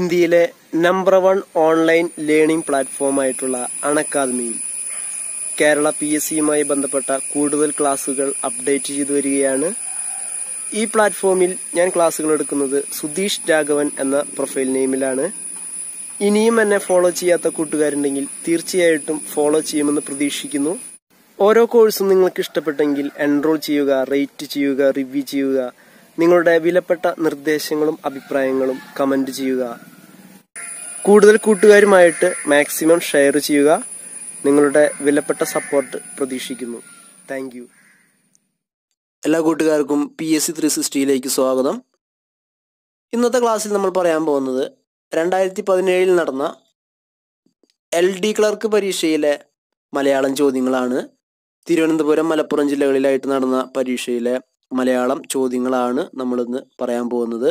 ഇന്ത്യയിലെ number one online learning പ്ലാറ്റ്ഫോമായിട്ടുള്ള അണക്കാദമിയിൽ കേരള പി എസ് സിയുമായി ബന്ധപ്പെട്ട കൂടുതൽ ക്ലാസുകൾ അപ്ഡേറ്റ് ചെയ്തു വരികയാണ്. ഈ പ്ലാറ്റ്ഫോമിൽ ഞാൻ ക്ലാസുകൾ എടുക്കുന്നത് സുധീഷ് രാഘവൻ എന്ന പ്രൊഫൈൽ നെയിമിലാണ് ഇനിയും എന്നെ ഫോളോ ചെയ്യാത്ത കൂട്ടുകാരുണ്ടെങ്കിൽ തീർച്ചയായിട്ടും ഫോളോ ചെയ്യുമെന്ന് പ്രതീക്ഷിക്കുന്നു. ഓരോ കോഴ്സും നിങ്ങൾക്ക് ഇഷ്ടപ്പെട്ടെങ്കിൽ എൻറോൾ ചെയ്യുക റേറ്റ് ചെയ്യുക റിവ്യൂ ചെയ്യുക. നിങ്ങളുടെ വിലപ്പെട്ട നിർദ്ദേശങ്ങളും അഭിപ്രായങ്ങളും കമന്റ് ചെയ്യുക. കൂടുതൽ കൂട്ടുകാരുമായിട്ട് മാക്സിമം ഷെയർ ചെയ്യുക. നിങ്ങളുടെ വിലപ്പെട്ട സപ്പോർട്ട് പ്രതീക്ഷിക്കുന്നു. താങ്ക് യു എല്ലാ കൂട്ടുകാർക്കും പി എസ് സി ത്രീ സിക്സ്റ്റിയിലേക്ക് സ്വാഗതം. ഇന്നത്തെ ക്ലാസ്സിൽ നമ്മൾ പറയാൻ പോകുന്നത് രണ്ടായിരത്തി പതിനേഴിൽ നടന്ന എൽ ഡി ക്ലർക്ക് പരീക്ഷയിലെ മലയാളം ചോദ്യങ്ങളാണ്. തിരുവനന്തപുരം മലപ്പുറം ജില്ലകളിലായിട്ട് നടന്ന പരീക്ഷയിലെ മലയാളം ചോദ്യങ്ങളാണ് നമ്മളിന്ന് പറയാൻ പോകുന്നത്.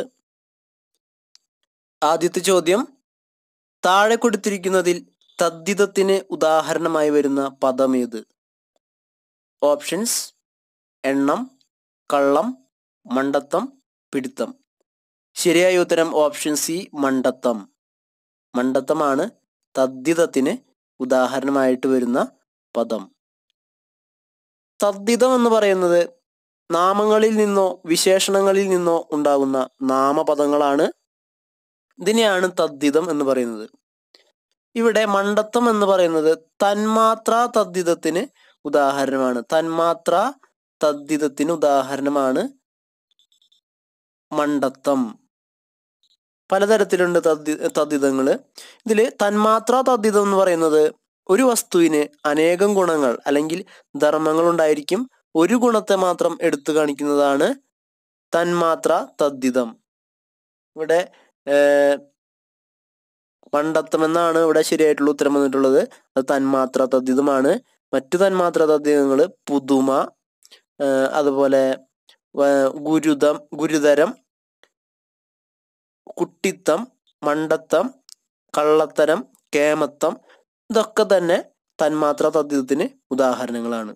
ആദ്യത്തെ ചോദ്യം താഴെ കൊടുത്തിരിക്കുന്നതിൽ തദ്ധിതത്തിന് ഉദാഹരണമായി വരുന്ന പദം പദമേത് ഓപ്ഷൻസ് എണ്ണം കള്ളം മണ്ടത്തം പിടുത്തം. ശരിയായ ഉത്തരം ഓപ്ഷൻ സി മണ്ടത്തം മണ്ടത്തമാണ് തദ്ധിതത്തിന് ഉദാഹരണമായിട്ട് വരുന്ന പദം. തദ്ധിതം എന്ന് പറയുന്നത് നാമങ്ങളിൽ നിന്നോ വിശേഷണങ്ങളിൽ നിന്നോ ഉണ്ടാകുന്ന നാമപദങ്ങളാണ് ഇതിനെയാണ് തദ്ധിതം എന്ന് പറയുന്നത്. ഇവിടെ മണ്ടത്തം എന്ന് പറയുന്നത് തന്മാത്ര തദ്ധിതത്തിന് ഉദാഹരണമാണ്. തന്മാത്ര തദ്ധിതത്തിന് ഉദാഹരണമാണ് മണ്ടത്തം പലതരത്തിലുണ്ട് തദ്ധി തദ്ധിതങ്ങൾ ഇതിൽ തന്മാത്ര തദ്ധിതം എന്ന് പറയുന്നത് ഒരു വസ്തുവിന് അനേകം ഗുണങ്ങൾ അല്ലെങ്കിൽ ധർമ്മങ്ങൾ ഉണ്ടായിരിക്കും. ഒരു ഗുണത്തെ മാത്രം എടുത്തു കാണിക്കുന്നതാണ് തന്മാത്ര തദ്ധിതം. ഇവിടെ മണ്ടത്തം എന്നാണ് ഇവിടെ ശരിയായിട്ടുള്ള ഉത്തരം വന്നിട്ടുള്ളത്. അത് തന്മാത്ര തദ്ധിതമാണ്. മറ്റു തന്മാത്ര തദ്ധിതങ്ങൾ പുതുമ അതുപോലെ ഗുരുതം ഗുരുതരം കുട്ടിത്തം മണ്ടത്തം കള്ളത്തരം കേമത്തം ഇതൊക്കെ തന്നെ തന്മാത്ര തദ്ധിതത്തിന് ഉദാഹരണങ്ങളാണ്.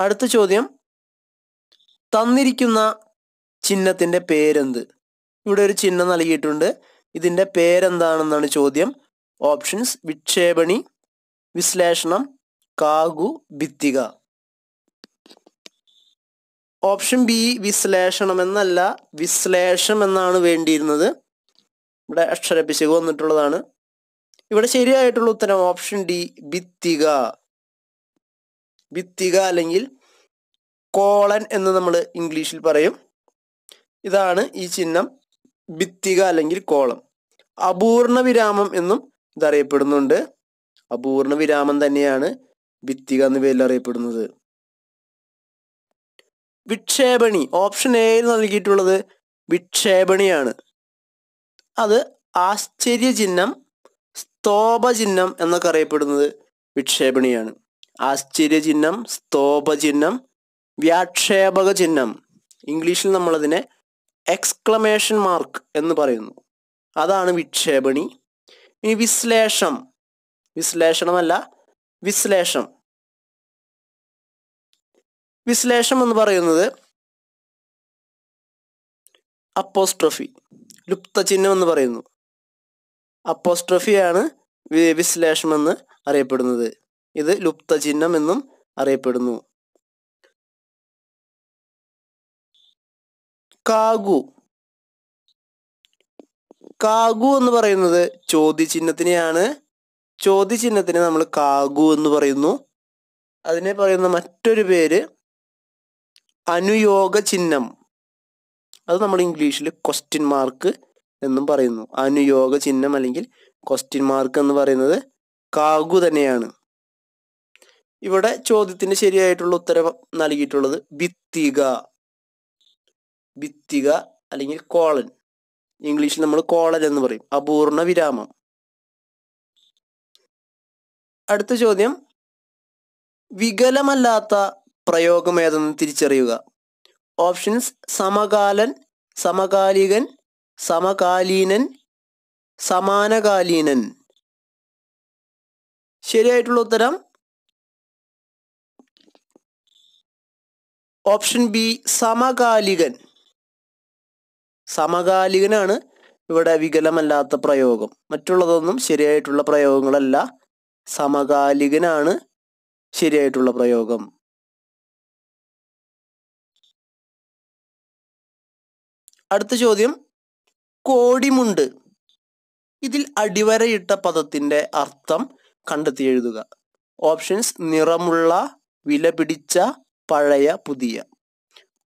അടുത്ത ചോദ്യം. തന്നിരിക്കുന്ന ചിഹ്നത്തിന്റെ പേരെന്ത്? ഇവിടെ ഒരു ചിഹ്നം നൽകിയിട്ടുണ്ട്. ഇതിന്റെ പേരെന്താണെന്നാണ് ചോദ്യം. ഓപ്ഷൻസ് വിക്ഷേപണി വിശ്ലേഷണം കാകു ഭിത്തിക. ഓപ്ഷൻ ബി വിശ്ലേഷണം എന്നല്ല വിശ്ലേഷം എന്നാണ് വേണ്ടിയിരുന്നത്. ഇവിടെ അക്ഷരപിശക് വന്നിട്ടുള്ളതാണ്. ഇവിടെ ശരിയായിട്ടുള്ള ഉത്തരം ഓപ്ഷൻ ഡി ഭിത്തിക. ഭിത്തിക അല്ലെങ്കിൽ കോളൻ എന്ന് നമ്മൾ ഇംഗ്ലീഷിൽ പറയും. ഇതാണ് ഈ ചിഹ്നം. ഭിത്തിക അല്ലെങ്കിൽ കോളം. അപൂർണ വിരാമം എന്നും ഇതറിയപ്പെടുന്നുണ്ട്. അപൂർണ വിരാമം തന്നെയാണ് ഭിത്തിക എന്ന പേരിൽ അറിയപ്പെടുന്നത്. വിക്ഷേപണി. ഓപ്ഷൻ എയിൽ നൽകിയിട്ടുള്ളത് വിക്ഷേപണിയാണ്. അത് ആശ്ചര്യചിഹ്നം ചിഹ്നം സ്തോഭ ചിഹ്നം എന്നൊക്കെ അറിയപ്പെടുന്നത് വിക്ഷേപണിയാണ്. ആശ്ചര്യചിഹ്നം ചിഹ്നം സ്തോഭ ചിഹ്നം വ്യാക്ഷേപക ചിഹ്നം ഇംഗ്ലീഷിൽ നമ്മളതിനെ എക്സ്ക്ലമേഷൻ മാർക്ക് എന്ന് പറയുന്നു. അതാണ് വിക്ഷേപണി. ഇനി വിശ്ലേഷം. വിശ്ലേഷണമല്ല വിശ്ലേഷം. വിശ്ലേഷം എന്ന് പറയുന്നത് അപ്പോസ്ട്രഫി ലുപ്തചിഹ്നം എന്ന് പറയുന്നു. അപ്പോസ്ട്രഫിയാണ് വിശ്ലേഷണമെന്ന് അറിയപ്പെടുന്നത്. ഇത് ലുപ്തചിഹ്നം എന്നും അറിയപ്പെടുന്നു. കാഗു കാഗു എന്ന് പറയുന്നത് ചോദ്യചിഹ്നത്തിനെയാണ്. ചോദ്യചിഹ്നത്തിനെ നമ്മൾ കാഗു എന്ന് പറയുന്നു. അതിനെ പറയുന്ന മറ്റൊരു പേര് അനുയോഗ ചിഹ്നം. അത് നമ്മൾ ഇംഗ്ലീഷിൽ ക്വസ്റ്റ്യൻ മാർക്ക് എന്നും പറയുന്നു. അനുയോഗ ചിഹ്നം അല്ലെങ്കിൽ ക്വസ്റ്റ്യൻ മാർക്ക് എന്ന് പറയുന്നത് കാഗു തന്നെയാണ്. ഇവിടെ ചോദ്യത്തിന് ശരിയായിട്ടുള്ള ഉത്തരം നൽകിയിട്ടുള്ളത് ഭിത്തിക. ഭിത്തിക അല്ലെങ്കിൽ കോളൻ. ഇംഗ്ലീഷിൽ നമ്മൾ കോളൻ എന്ന് പറയും. അപൂർണ വിരാമം. അടുത്ത ചോദ്യം. വികലമല്ലാത്ത പ്രയോഗം ഏതെന്ന് തിരിച്ചറിയുക. ഓപ്ഷൻസ് സമകാലൻ സമകാലികൻ സമകാലീനൻ സമാനകാലീനൻ. ശരിയായിട്ടുള്ള ഉത്തരം? ഓപ്ഷൻ ബി സമകാലികൻ. സമകാലികനാണ്. ഇവിടെ വികലമല്ലാത്ത പ്രയോഗം. മറ്റുള്ളതൊന്നും ശരിയായിട്ടുള്ള പ്രയോഗങ്ങളല്ല. സമകാലികനാണ് ശരിയായിട്ടുള്ള പ്രയോഗം. അടുത്ത ചോദ്യം. കോടിമുണ്ട്. ഇതിൽ അടിവരയിട്ട പദത്തിന്റെ അർത്ഥം കണ്ടെത്തി എഴുതുക. ഓപ്ഷൻസ് നിറമുള്ള വില പിടിച്ച പഴയ പുതിയ.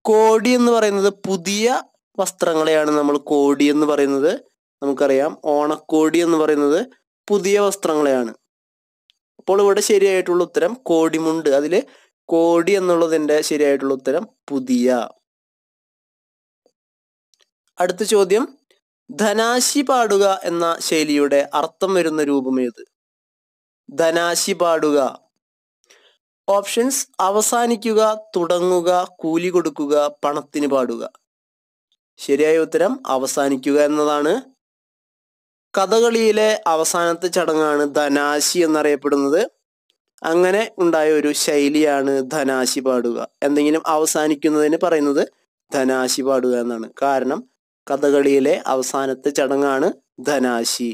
കോടി എന്ന് പറയുന്നത് പുതിയ വസ്ത്രങ്ങളെയാണ് നമ്മൾ കോടി എന്ന് പറയുന്നത്. നമുക്കറിയാം. ഓണക്കോടി എന്ന് പറയുന്നത് പുതിയ വസ്ത്രങ്ങളെയാണ്. അപ്പോൾ ഇവിടെ ശരിയായിട്ടുള്ള ഉത്തരം കോടിമുണ്ട്. അതിൽ കോടി എന്നുള്ളതിന്റെ ശരിയായിട്ടുള്ള ഉത്തരം പുതിയ. അടുത്ത ചോദ്യം. ധനാശി പാടുക എന്ന ശൈലിയുടെ അർത്ഥം വരുന്ന രൂപം ഏത്? ധനാശി പാടുക. ഓപ്ഷൻസ്. അവസാനിക്കുക തുടങ്ങുക കൂലി കൊടുക്കുക പണത്തിന് പാടുക. ശരിയായ ഉത്തരം അവസാനിക്കുക എന്നതാണ്. കഥകളിയിലെ അവസാനത്തെ ചടങ്ങാണ് ധനാശി എന്നറിയപ്പെടുന്നത്. അങ്ങനെ ഉണ്ടായ ഒരു ശൈലിയാണ് ധനാശി പാടുക. എന്തെങ്കിലും അവസാനിക്കുന്നതിന് പറയുന്നത് ധനാശി പാടുക എന്നാണ്. കാരണം കഥകളിയിലെ അവസാനത്തെ ചടങ്ങാണ് ധനാശി.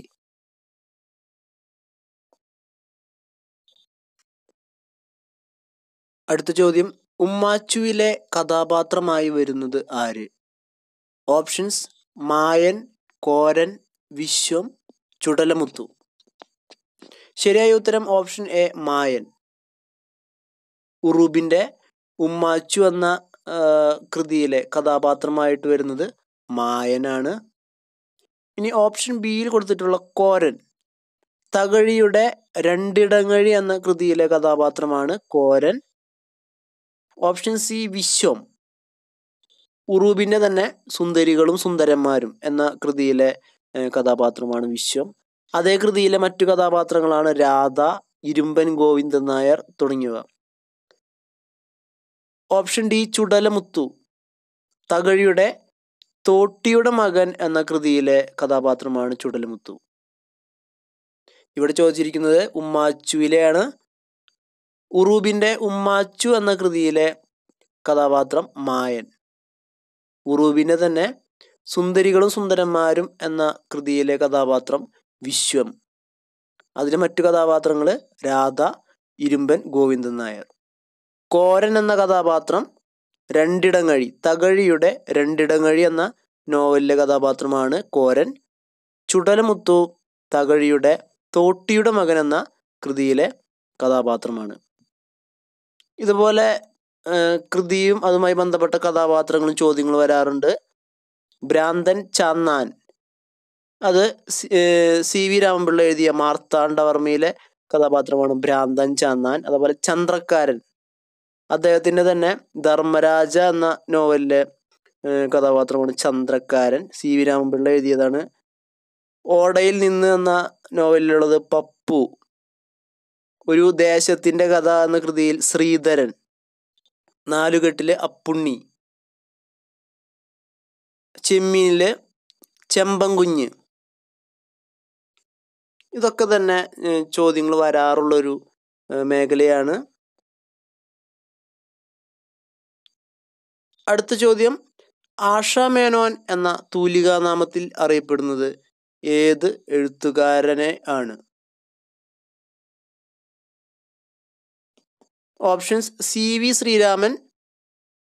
അടുത്ത ചോദ്യം. ഉമ്മാച്ചുവിലെ കഥാപാത്രമായി വരുന്നത് ആര്? ഓപ്ഷൻസ് മായൻ കോരൻ വിശ്വം ചുടലമുത്തു. ശരിയായ ഉത്തരം ഓപ്ഷൻ എ മായൻ. ഉറൂബിന്റെ ഉമ്മാച്ചു എന്ന കൃതിയിലെ കഥാപാത്രമായിട്ട് വരുന്നത് മായനാണ്. ഇനി ഓപ്ഷൻ ബിയിൽ കൊടുത്തിട്ടുള്ള കോരൻ. തകഴിയുടെ രണ്ടിടങ്ങഴി എന്ന കൃതിയിലെ കഥാപാത്രമാണ് കോരൻ. Option C Vishwam. ഉറൂബിന്റെ തന്നെ സുന്ദരികളും സുന്ദരന്മാരും എന്ന കൃതിയിലെ കഥാപാത്രമാണ് വിശ്വം. അതേ കൃതിയിലെ മറ്റു കഥാപാത്രങ്ങളാണ് രാധ ഇരുമ്പൻ ഗോവിന്ദൻ നായർ തുടങ്ങിയവ ഓപ്ഷൻ ഡി ചുടലമുത്തു. തകഴിയുടെ തോട്ടിയുടെ മകൻ എന്ന കൃതിയിലെ കഥാപാത്രമാണ് ചുടലമുത്തു. ഇവിടെ ചോദിച്ചിരിക്കുന്നത് ഉമ്മാച്ചുവിലെയാണ്. ഉറൂബിന്റെ ഉമ്മാച്ചു എന്ന കൃതിയിലെ കഥാപാത്രം മായൻ. ഉറൂബിന്റെ തന്നെ സുന്ദരികളും സുന്ദരന്മാരും എന്ന കൃതിയിലെ കഥാപാത്രം വിശ്വം. അതിലെ മറ്റു കഥാപാത്രങ്ങൾ രാധ ഇരുമ്പൻ ഗോവിന്ദൻ നായർ. കോരൻ എന്ന കഥാപാത്രം രണ്ടിടങ്ങഴി തകഴിയുടെ രണ്ടിടങ്ങഴി എന്ന നോവലിലെ കഥാപാത്രമാണ് കോരൻ. ചുടലമുത്തു തകഴിയുടെ തോട്ടിയുടെ മകൻ എന്ന കൃതിയിലെ കഥാപാത്രമാണ്. ഇതുപോലെ കൃതിയും അതുമായി ബന്ധപ്പെട്ട കഥാപാത്രങ്ങളും ചോദ്യങ്ങളും വരാറുണ്ട്. ഭ്രാന്തൻ ചാന്നാൻ. അത് സി- വി രാമപിള്ള എഴുതിയ മാർത്താണ്ഡവർമ്മയിലെ കഥാപാത്രമാണ് ഭ്രാന്തൻ ചാന്നാൻ അതുപോലെ ചന്ദ്രക്കാരൻ. അദ്ദേഹത്തിന്റെ തന്നെ ധർമ്മരാജ എന്ന നോവലിലെ കഥാപാത്രമാണ് ചന്ദ്രക്കാരൻ. സി വി രാമപിള്ള എഴുതിയതാണ് ഓടയിൽ നിന്ന് എന്ന നോവലിലുള്ളത് പപ്പു. ഒരു ദേശത്തിന്റെ കഥ എന്ന കൃതിയിൽ ശ്രീധരൻ. നാലുകെട്ടിലെ അപ്പുണ്ണി. ചെമ്മീനിലെ ചെമ്പൻകുഞ്ഞ്. ഇതൊക്കെ തന്നെ ചോദ്യങ്ങൾ വരാറുള്ളൊരു മേഖലയാണ്. അടുത്ത ചോദ്യം ആഷ മേനോൻ എന്ന തൂലികാനാമത്തിൽ അറിയപ്പെടുന്നത് ഏത് എഴുത്തുകാരനെ ആണ്? Options C V Sreeraman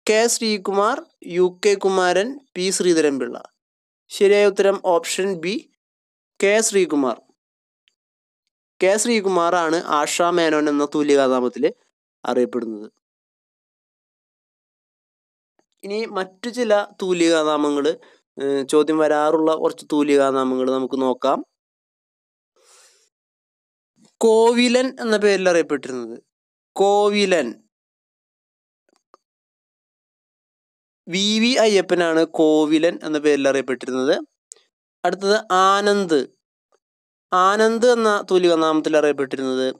K Sreekumar U K Kumaran P Sreedharan Pillai. ശരിയായ ഉത്തരം option B K Sreekumar. K Sreekumar ആണ് ആഷ മേനോൻ എന്ന തൂലികാനാമത്തിൽ അറിയപ്പെടുന്നത്. ഇനി മറ്റു ചില തൂലികാനാമങ്ങൾ ചോദ്യം വരാറുള്ള കുറച്ച് തൂലികാനാമങ്ങൾ നമുക്ക് നോക്കാം. കോവിലൻ എന്ന പേരിൽ അറിയപ്പെട്ടിരുന്നത് കോവിലൻ. വി. വി. അയ്യപ്പനാണ് കോവിലൻ എന്ന പേരിൽ അറിയപ്പെട്ടിരുന്നത്. അടുത്തത് ആനന്ദ്. ആനന്ദ് എന്ന തൂലികാനാമത്തിൽ അറിയപ്പെട്ടിരുന്നത്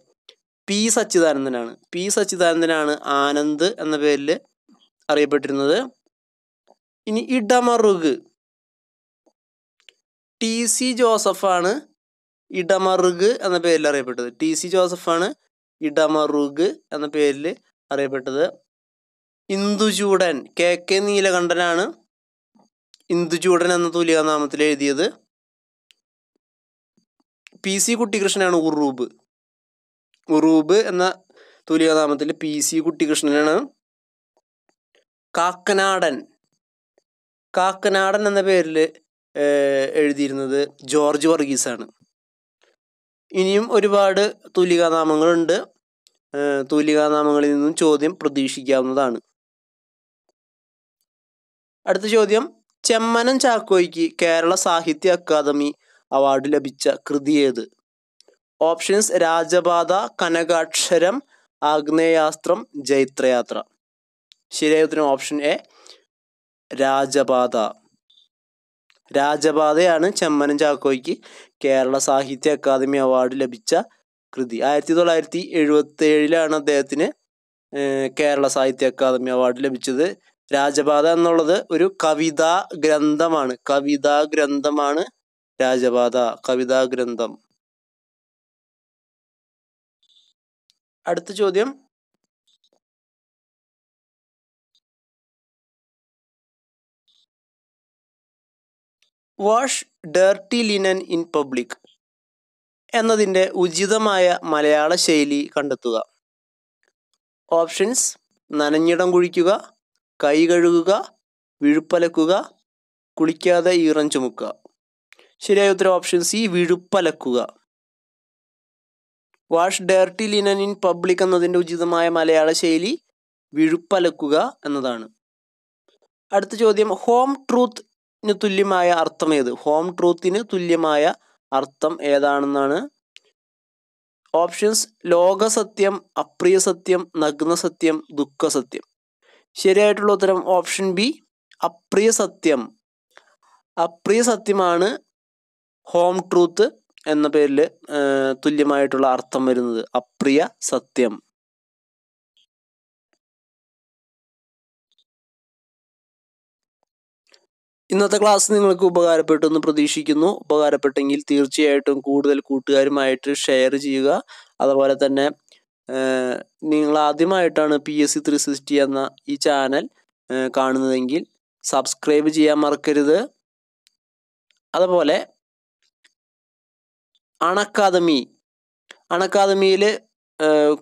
പി. സച്ചിദാനന്ദനാണ്. പി. സച്ചിദാനന്ദനാണ് ആനന്ദ് എന്ന പേരിൽ അറിയപ്പെട്ടിരുന്നത്. ഇനി ഇടമറുക്. ടി. സി. ജോസഫാണ് ഇടമറുക് എന്ന പേരിൽ അറിയപ്പെട്ടത്. ടി. സി. ജോസഫാണ് ഇടമറുക് എന്ന പേരിൽ അറിയപ്പെട്ടത്. ഇന്ദുചൂടൻ കെ കെ നീലകണ്ഠനാണ് ഇന്ദുചൂടൻ എന്ന തൂലികാനാമത്തിൽ എഴുതിയത്. പി സി കുട്ടികൃഷ്ണനാണ് ഉറൂബ്. ഉറൂബ് എന്ന തുല്യനാമത്തിൽ പി സി കുട്ടികൃഷ്ണനാണ്. കാക്കനാടൻ. കാക്കനാടൻ എന്ന പേരിൽ എഴുതിയിരുന്നത് ജോർജ് വർഗീസാണ്. ഇനിയും ഒരുപാട് തൂലികാനാമങ്ങളുണ്ട്. തൂലികാനാമങ്ങളിൽ നിന്നും ചോദ്യം പ്രതീക്ഷിക്കാവുന്നതാണ്. അടുത്ത ചോദ്യം. ചെമ്മനം ചാക്കോയ്ക്ക് കേരള സാഹിത്യ അക്കാദമി അവാർഡ് ലഭിച്ച കൃതി ഏത്? ഓപ്ഷൻസ് രാജപാത കനകാക്ഷരം ആഗ്നേയാസ്ത്രം ജൈത്രയാത്ര. ശരിയായ ഉത്തരം ഓപ്ഷൻ എ രാജപാത. രാജപാതയാണ് ചെമ്മനം ചാക്കോയ്ക്ക് കേരള സാഹിത്യ അക്കാദമി അവാർഡ് ലഭിച്ച കൃതി. ആയിരത്തി തൊള്ളായിരത്തി എഴുപത്തി ഏഴിലാണ് അദ്ദേഹത്തിന് കേരള സാഹിത്യ അക്കാദമി അവാർഡ് ലഭിച്ചത്. രാജപാത എന്നുള്ളത് ഒരു കവിതാ ഗ്രന്ഥമാണ്. കവിതാ ഗ്രന്ഥമാണ് രാജപാത കവിതാ ഗ്രന്ഥം. അടുത്ത ചോദ്യം. Wash dirty linen in public എന്നതിന്റെ ഉചിതമായ മലയാള ശൈലി കണ്ടെത്തുക. ഓപ്ഷൻസ് നനഞ്ഞിടം കുഴിക്കുക കൈ കഴുകുക വിഴുപ്പലക്കുക കുളിക്കാതെ ഈറം ചുമക്കുക. ശരിയായ ഉത്തരം option C വിഴുപ്പലക്കുക. Wash dirty linen in public എന്നതിന്റെ ഉചിതമായ മലയാള ശൈലി വിഴുപ്പലക്കുക എന്നതാണ്. അടുത്ത ചോദ്യം ഹോം ട്രൂത്തിന് തുല്യമായ അർത്ഥം ഏത്? ഹോം ട്രൂത്തിന് തുല്യമായ അർത്ഥം ഏതാണെന്നാണ്? ഓപ്ഷൻസ് ലോകസത്യം അപ്രിയ സത്യം നഗ്ന സത്യം ദുഃഖ സത്യം ശരിയായിട്ടുള്ള ഉത്തരം ഓപ്ഷൻ ബി അപ്രിയ സത്യം അപ്രിയ സത്യമാണ് ഹോം ട്രൂത്ത് എന്ന പേരിൽ തുല്യമായിട്ടുള്ള അർത്ഥം വരുന്നത്. അപ്രിയ സത്യം ഇന്നത്തെ ക്ലാസ് നിങ്ങൾക്ക് ഉപകാരപ്പെട്ടു എന്ന് പ്രതീക്ഷിക്കുന്നു. ഉപകാരപ്പെട്ടെങ്കിൽ തീർച്ചയായിട്ടും കൂടുതൽ കൂട്ടുകാരുമായിട്ട് ഷെയർ ചെയ്യുക. അതുപോലെ തന്നെ നിങ്ങൾ ആദ്യമായിട്ടാണ് P S C three sixty എന്ന ഈ ചാനൽ കാണുന്നതെങ്കിൽ സബ്സ്ക്രൈബ് ചെയ്യാൻ മറക്കരുത്. അതുപോലെ അണക്കാദമി. അണക്കാദമിയിൽ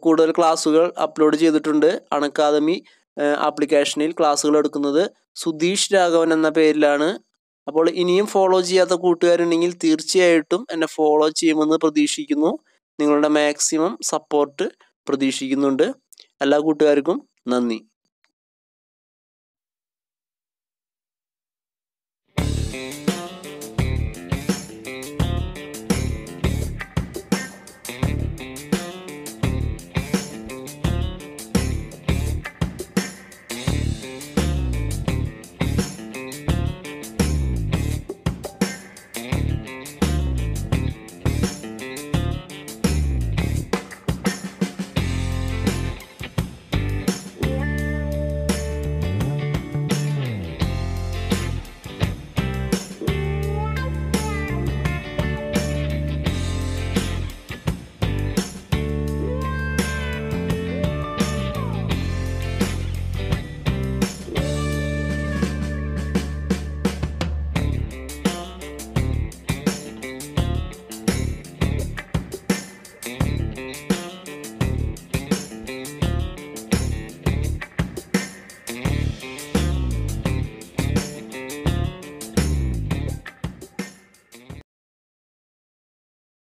കൂടുതൽ ക്ലാസ്സുകൾ അപ്ലോഡ് ചെയ്തിട്ടുണ്ട്. അണക്കാദമി ആപ്ലിക്കേഷനിൽ ക്ലാസ്സുകൾ എടുക്കുന്നത് സുധീഷ് രാഘവൻ എന്ന പേരിലാണ്. അപ്പോൾ ഇനിയും ഫോളോ ചെയ്യാത്ത കൂട്ടുകാരുണ്ടെങ്കിൽ തീർച്ചയായിട്ടും എന്നെ ഫോളോ ചെയ്യുമെന്ന് പ്രതീക്ഷിക്കുന്നു. നിങ്ങളുടെ മാക്സിമം സപ്പോർട്ട് പ്രതീക്ഷിക്കുന്നുണ്ട്. എല്ലാ കൂട്ടുകാർക്കും നന്ദി.